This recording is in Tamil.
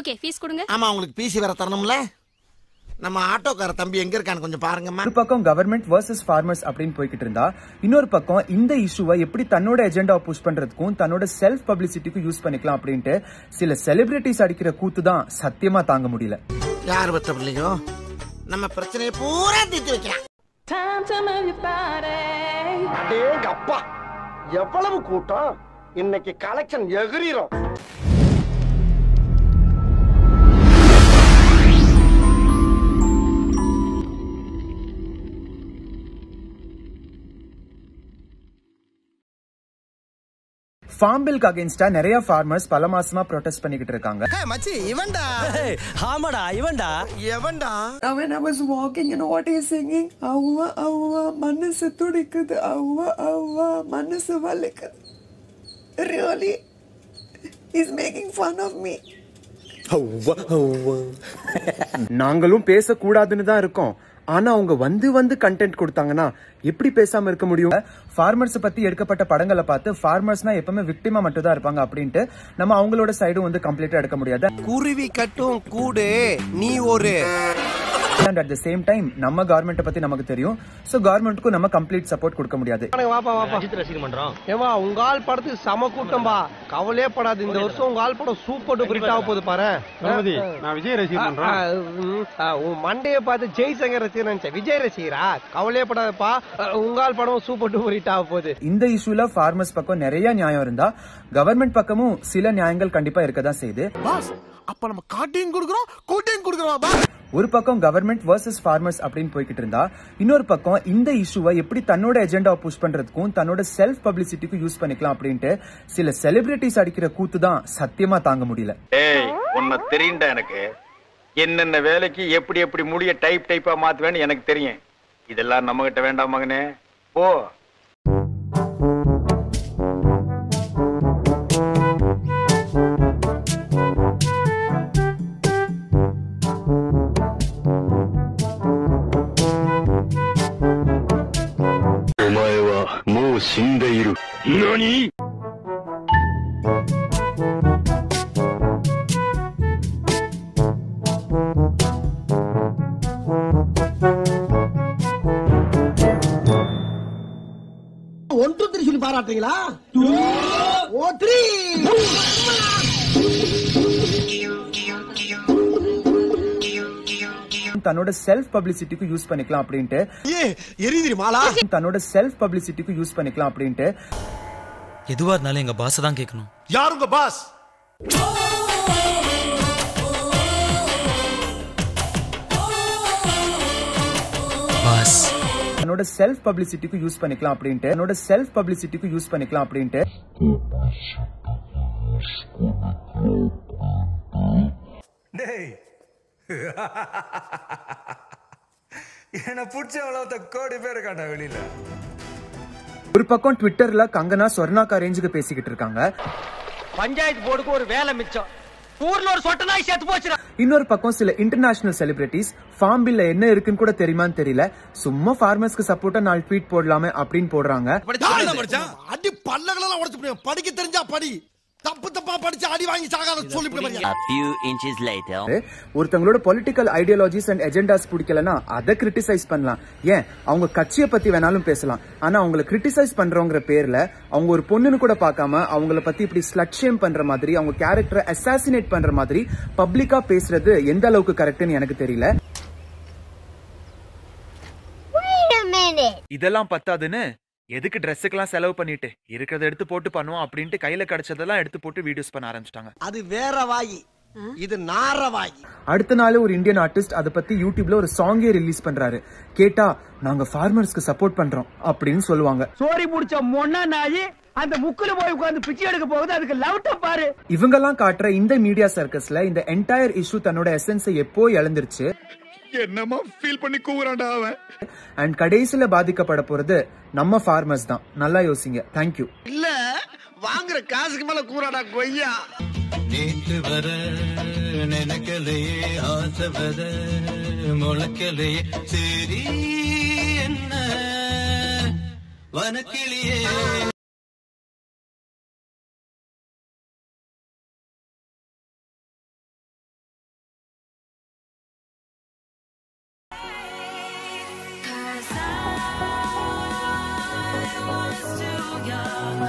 ஓகே ஃபீஸ் கொடுங்க. ஆமா உங்களுக்கு பிசி வேற தரணும்ல? நம்ம ஆட்டோக்கார தம்பி எங்க இருக்கான்னு கொஞ்சம் பாருங்கம்மா. ஒரு பக்கம் கவர்மெண்ட் வர்சஸ் ஃபார்மர்ஸ் அப்படின்னு போய்கிட்டு இருந்தா இன்னொரு பக்கம் இந்த இஷ்யூவை எப்படி தன்னோட எஜெண்டாவை புஷ் பண்றதுக்கும் தன்னோட செல்ஃப் பப்ளிசிட்டிக்கும் யூஸ் பண்ணிக்கலாம் அப்படின்ட்டு சில செலிபிரிட்டிஸ் அடிக்கிற கூத்து தான் சத்தியமா தாங்க முடியல. யார் பத்த பிள்ளையோ நம்ம பிரச்சனையை பூரா தீர்த்து அப்பா எவ்வளவு கூட்டம்? இன்னைக்கு கலெக்ஷன் எகிரிரும். ஃபார்ம் பில்க்கு அகேன்ஸ்டா நிறைய ஃபார்மர்ஸ் பல மாசமா ப்ரொடெஸ்ட் பண்ணிக்கிட்டு இருக்காங்க மச்சி இவன்டா ஆமாடா இவன்டா எவன்டா I was walking, you know what he's singing? Avva, avva, மனசு துடிக்குது avva, avva, மனசு வலிக்குது Really? He's making fun of me. நாங்களும் பேசக்கூடாதுன்னு தான் இருக்கோம் ஆனா அவங்க வந்து வந்து கண்டென்ட் கொடுத்தாங்கன்னா எப்படி பேசாம இருக்க முடியும்? ஃபார்மர்ஸ் பத்தி எடுக்கப்பட்ட படங்களை பார்த்து ஃபார்மர்ஸ்னா எப்பவுமே விக்டிமா மட்டும் தான் இருப்பாங்க அப்படின்ட்டு நம்ம அவங்களோட சைடும் வந்து கம்ப்ளீட்டா எடுக்க முடியாது. குருவி கட்டும் கூடு நீ ஒரு. And at the same time நம்ம கவர்மெண்ட் பத்தி நமக்கு தெரியும். சோ கவர்மெண்ட்டுக்கும் நம்ம கம்ப்ளீட் சப்போர்ட் கொடுக்க முடியாது. வாப்பா வாப்பா. ஏவா உங்க ஆள் படத்துக்கு சம கூட்டம்பா கவலையே படாது. இந்த வருஷம் உங்க ஆள் படம் சூப்பர் டூப்பர் ஹிட் ஆக போகுது பாரு. நான் விஜய் ரசிகர் பண்றேன். உன் மண்டைய பார்த்து ஜெய்சங்கர் ரசிகர் நினைச்சேன். விஜய் ரசிகரா? கவலையே படாதப்பா. உங்க ஆள் படம் சூப்பர் டூப்பர் ஹிட் ஆக போகுது. இந்த இஷ்யூல ஃபார்மர்ஸ் பக்கம் நிறைய நியாயம் இருந்தா கவர்மெண்ட் பக்கமும் சில நியாயங்கள் கண்டிப்பா இருக்கதான் செய்யுது. அப்ப நம்ம காட்டையும் கொடுக்குறோம் கூட்டையும் கொடுக்குறோம் பாஸ் ஒரு பக்கம் கவர்மெண்ட் வர்சஸ் ஃபார்மர்ஸ் அப்படின்னு போய்கிட்டு இருந்தா இன்னொரு பக்கம் இந்த இஷ்யூவை எப்படி தன்னோட எஜெண்டாவை புஷ் பண்றதுக்கும் தன்னோட செல்ஃப் பப்ளிசிட்டிக்கும் யூஸ் பண்ணிக்கலாம் அப்படின்ட்டு சில செலிபிரிட்டிஸ் அடிக்கிற கூத்து தான் சத்தியமா தாங்க முடியல. ஏய் உன்னை தெரியும்டா எனக்கு. என்னென்ன வேலைக்கு எப்படி எப்படி முடிய டைப் டைப்பா மாத்துவேன்னு எனக்கு தெரியும். இதெல்லாம் நம்ம கிட்ட வேண்டாம் மகனே. போ. ஒன் டூ த்ரீ சொல்லி பாராட்டுறீங்களா? ஓ த்ரீ தன்னோட செல்ஃப் பப்ளிசிட்டிக்கும் யூஸ் பண்ணிக்கலாம் அப்படின்ட்டு. ஏ எரிதிரி மாலா. தன்னோட செல்ஃப் பப்ளிசிட்டிக்கும் யூஸ் பண்ணிக்கலாம் அப்படின்ட்டு. எதுவா இருந்தாலும் எங்க பாஸ் தான் கேட்கணும். யார் உங்க பாஸ் பாஸ் தன்னோட செல்ஃப் பப்ளிசிட்டிக்கும் யூஸ் பண்ணிக்கலாம் அப்படின்ட்டு. தன்னோட செல்ஃப் பப்ளிசிட்டிக்கும் யூஸ் பண்ணிக்கலாம் அப்படின்ட்டு. டேய். என்ன பிடிச்ச அவ்வளோ கோடி பேர் இருக்காண்டா வெளியில. ஒரு பக்கம் ட்விட்டர்ல கங்கனா சொர்ணாக்கா ரேஞ்சுக்கு பேசிக்கிட்டு இருக்காங்க. பஞ்சாயத்து போர்டுக்கு ஒரு வேலை மிச்சம். ஊர்ல ஒரு சொட்ட நாய் செத்து போச்சுடா. இன்னொரு பக்கம் சில இன்டர்நேஷனல் செலிபிரிட்டிஸ் ஃபார்ம் பில்ல என்ன இருக்குன்னு கூட தெரியுமான்னு தெரியல. சும்மா ஃபார்மர்ஸ்க்கு சப்போர்ட்டா நாலு ட்வீட் போடலாமே அப்படின்னு போடுறாங்க. அடி பல்லகளெல்லாம் உடைச்சு படிக்க தெரிஞ்சா படி. தப்பு தப்பா படிச்சு அடி வாங்கி சாகாத சொல்லிவிட்டு few inches later. ஒருத்தவங்களோட பொலிட்டிக்கல் ஐடியாலஜிஸ் அண்ட் எஜெண்டாஸ் பிடிக்கலனா அதை கிரிட்டிசைஸ் பண்ணலாம். ஏன்? அவங்க கட்சியை பத்தி வேணாலும் பேசலாம். ஆனா அவங்கள கிரிட்டிசைஸ் பண்றவங்கிற பேர்ல அவங்க ஒரு பொண்ணுன்னு கூட பார்க்காம அவங்கள பத்தி இப்படி ஸ்லட் ஷேம் பண்ற மாதிரி அவங்க கேரக்டரை அசாசினேட் பண்ற மாதிரி பப்ளிக்கா பேசுறது எந்த அளவுக்கு கரெக்ட்னு எனக்கு தெரியல. இதெல்லாம் பத்தாதுன்னு எதுக்கு ட்ரெஸ்ஸுக்கெல்லாம் செலவு பண்ணிட்டு? இருக்கிறத எடுத்து போட்டு பண்ணுவோம் அப்படின்ட்டு கையில கிடைச்சதெல்லாம் எடுத்து போட்டு வீடியோஸ் பண்ண ஆரம்பிச்சிட்டாங்க. அது வேற வாயி. இது நார வாயி. அடுத்த நாள் ஒரு இந்தியன் ஆர்டிஸ்ட் அதை பத்தி யூடியூப்ல ஒரு சாங்கே ரிலீஸ் பண்றாரு. கேட்டா நாங்க ஃபார்மர்ஸ்க்கு சப்போர்ட் பண்றோம் அப்படின்னு சொல்லுவாங்க. சோரி முடிச்ச மொன்னா நாயி அந்த முக்குல போய் உட்கார்ந்து பிச்சை எடுக்க போகுது அதுக்கு லவுட்ட பாரு. இவங்கெல்லாம் காட்டுற இந்த மீடியா சர்க்கஸ்ல இந்த என்டையர் இஷ்யூ தன்னோட எசன்ஸை எப்போ இழந்துருச்சு? என்னமா ஃபீல் பண்ணி கூவுறான்டா அவன். அண்ட் கடைசியில பாதிக்கப்பட போறது நம்ம ஃபார்மர்ஸ் தான். நல்லா யோசிங்க. தேங்க்யூ இல்ல வாங்குற காசுக்கு மேல கூறாடா கொய்யா. நேற்று வர நினைக்கலையே ஆசை வர முளைக்கலையே சரி என்ன? வனக்கிளியே